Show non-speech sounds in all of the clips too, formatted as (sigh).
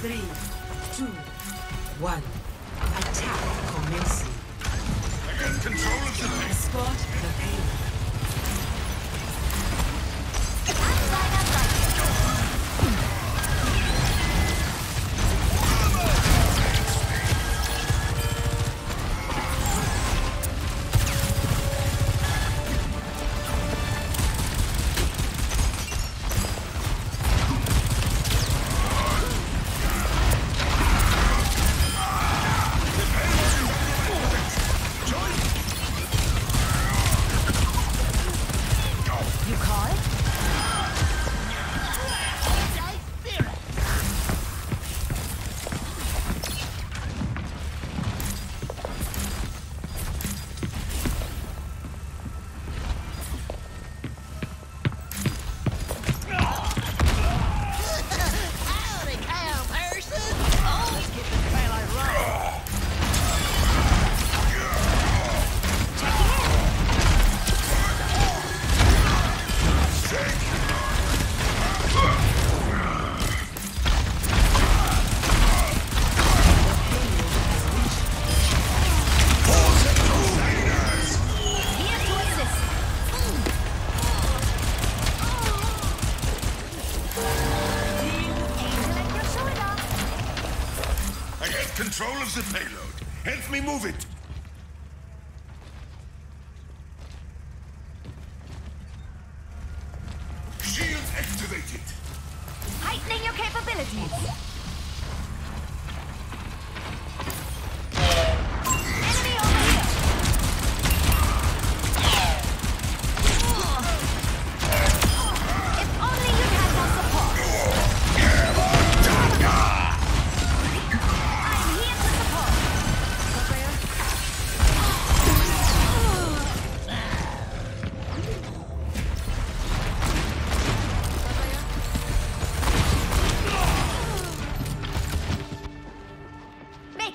Three, two, one. Attack commencing. I get control of the Escort the payload. You control of the payload. Help me move it. Shields activated. Heightening your capabilities.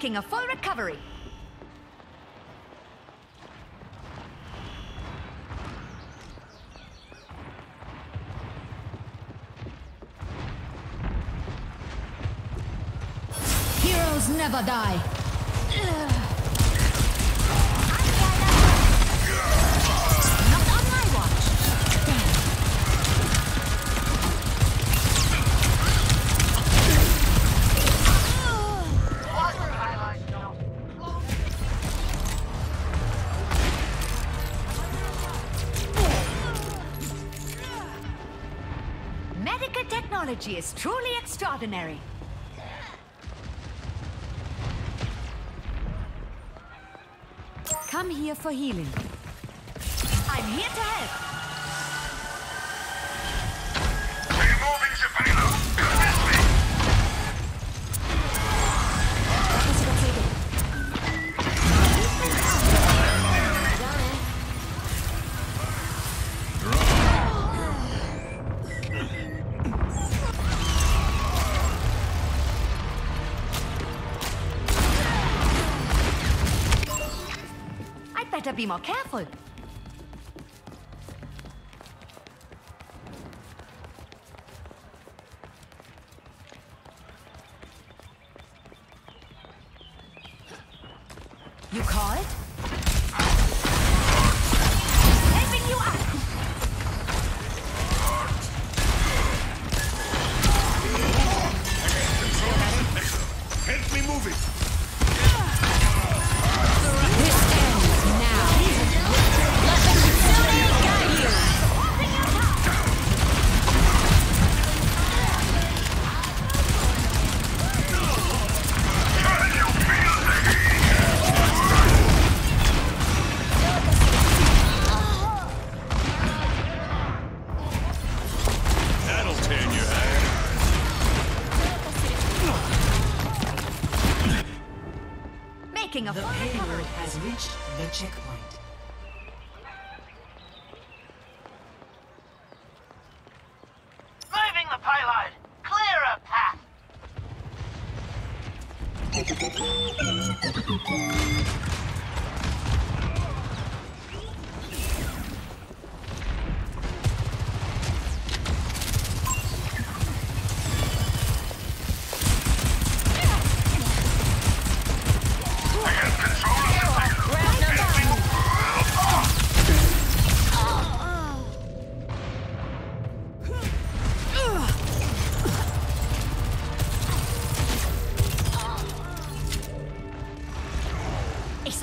Making a full recovery. Heroes never die. Technology is truly extraordinary. Come here for healing. I'm here to help. Better be more careful. You call it? Reached the checkpoint. Moving the payload. Clear a path. (laughs)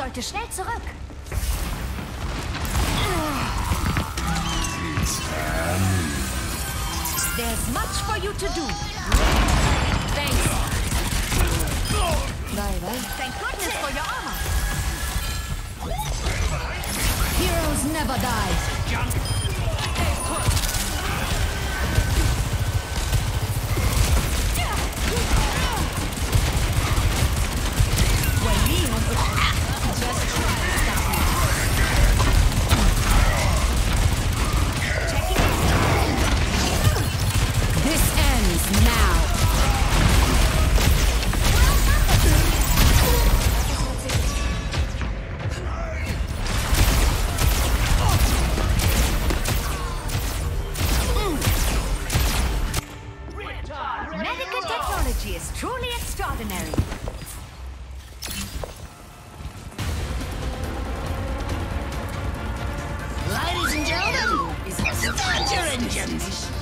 sollte schnell zurück. There's much for you to do. Thanks. Vay vay. Thank goodness for your armor. Heroes never die. Just Ladies